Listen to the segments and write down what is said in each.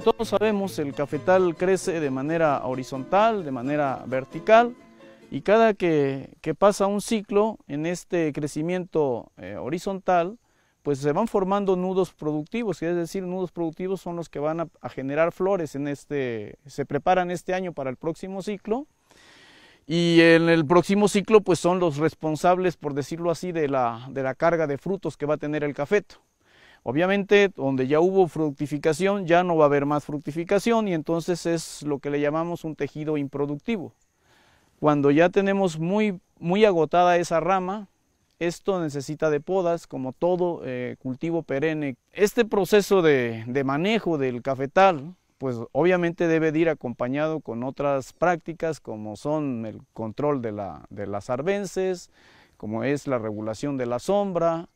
todos sabemos, el cafetal crece de manera horizontal, de manera vertical, y cada que, pasa un ciclo en este crecimiento eh, horizontal, pues se van formando nudos productivos, es decir, nudos productivos son los que van a, generar flores en este, se preparan este año para el próximo ciclo, y en el próximo ciclo pues son los responsables, por decirlo así, de la, de la carga de frutos que va a tener el cafeto. Obviamente, donde ya hubo fructificación, ya no va a haber más fructificación y entonces es lo que le llamamos un tejido improductivo. Cuando ya tenemos muy, muy agotada esa rama, esto necesita de podas, como todo eh, cultivo perenne. Este proceso de, manejo del cafetal, pues obviamente debe de ir acompañado con otras prácticas como son el control de, la, de las arbences, como es la regulación de la sombra,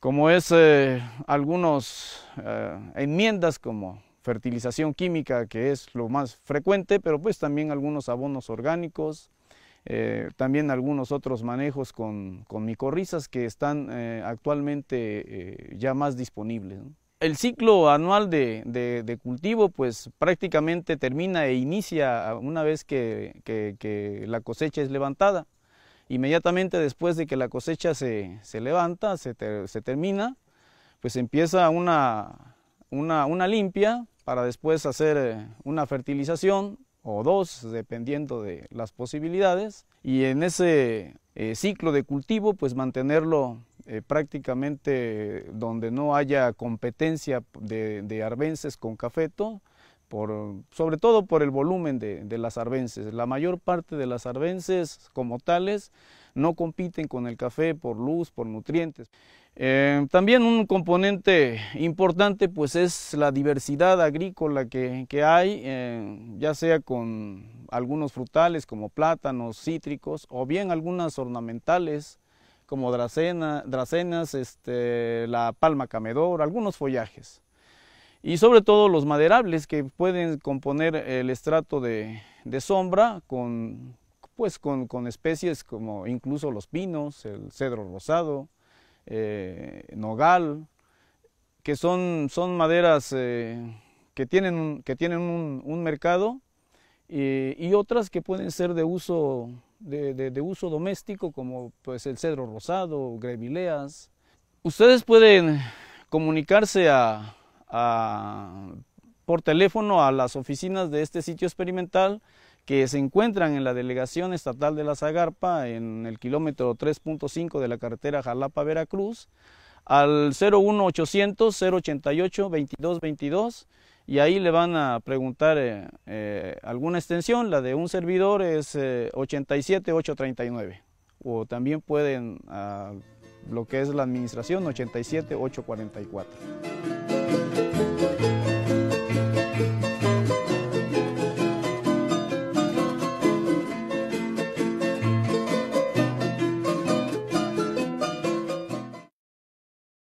como es eh, algunas eh, enmiendas como fertilización química, que es lo más frecuente, pero pues también algunos abonos orgánicos, eh, también algunos otros manejos con, con micorrizas que están actualmente ya más disponibles. El ciclo anual de, de, cultivo pues prácticamente termina e inicia una vez que, que la cosecha es levantada. Inmediatamente después de que la cosecha se, levanta, se, termina, pues empieza una, una, limpia para después hacer eh, una fertilización o dos, dependiendo de las posibilidades. Y en ese eh, ciclo de cultivo, pues mantenerlo eh, prácticamente donde no haya competencia de, de arbences con cafeto, sobre todo por el volumen de, las arbences. La mayor parte de las arbences como tales no compiten con el café por luz, por nutrientes. Eh, también un componente importante pues es la diversidad agrícola que, hay, eh, ya sea con algunos frutales como plátanos, cítricos o bien algunas ornamentales como dracena, dracenas, este, la palma camedor, algunos follajes y sobre todo los maderables que pueden componer el estrato de, sombra con, pues con, especies como incluso los pinos, el cedro rosado, eh, nogal, que son, son maderas eh, que tienen, que tienen un, mercado y, otras que pueden ser de uso, de, uso doméstico como pues el cedro rosado, grevileas. Ustedes pueden comunicarse a, por teléfono a las oficinas de este sitio experimental que se encuentran en la Delegación Estatal de la Zagarpa, en el kilómetro 3.5 de la carretera Jalapa-Veracruz, al 01800 088 2222 y ahí le van a preguntar eh, eh, alguna extensión, la de un servidor es 87839 eh, o también pueden a lo que es la administración 87844. Thank you.